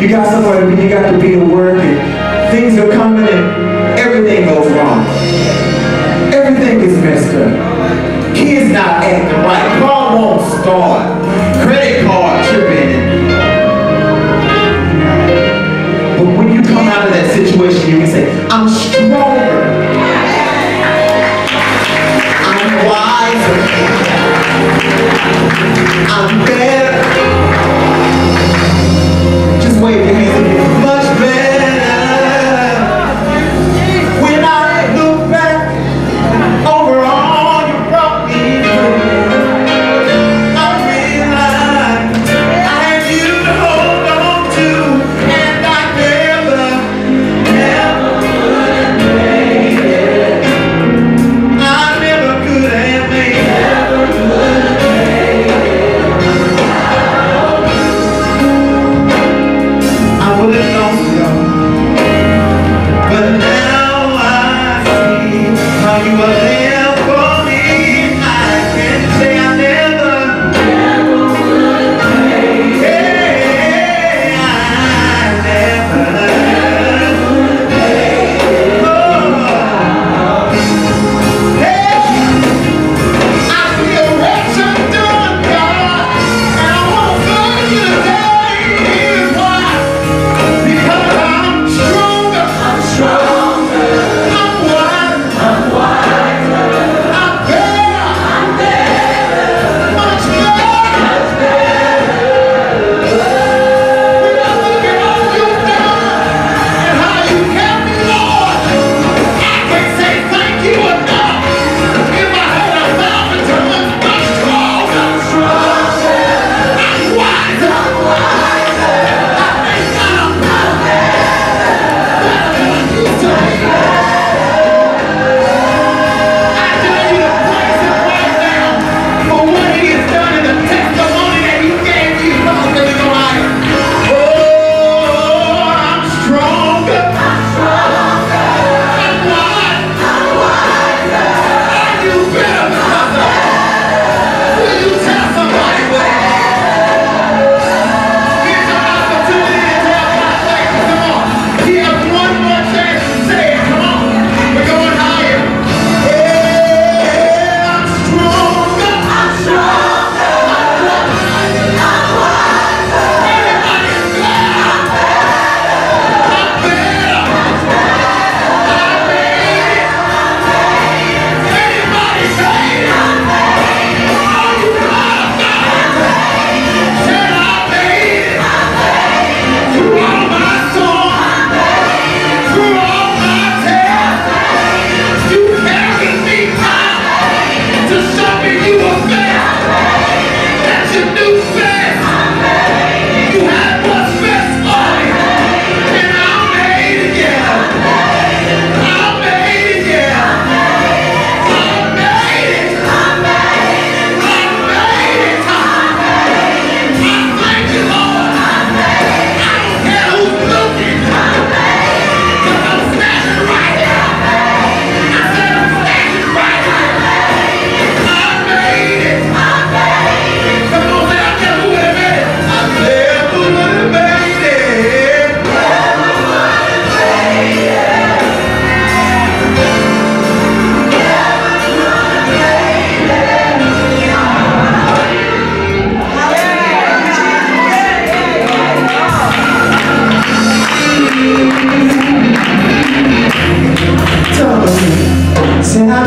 You got somewhere to be, you got to be to work and things are coming and everything goes wrong. Everything is messed up. Kids not acting right. Car won't start. Credit card tripping. But when you come out of that situation, you can say, I'm.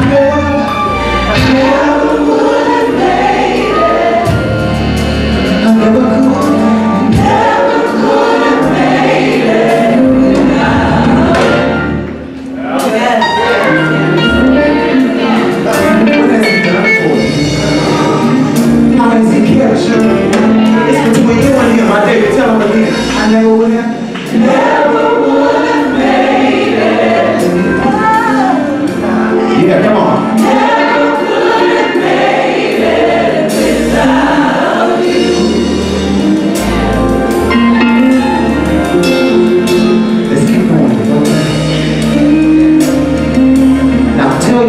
Sunday.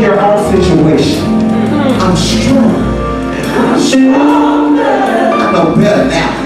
your own situation. I'm strong. I'm strong. I know better now.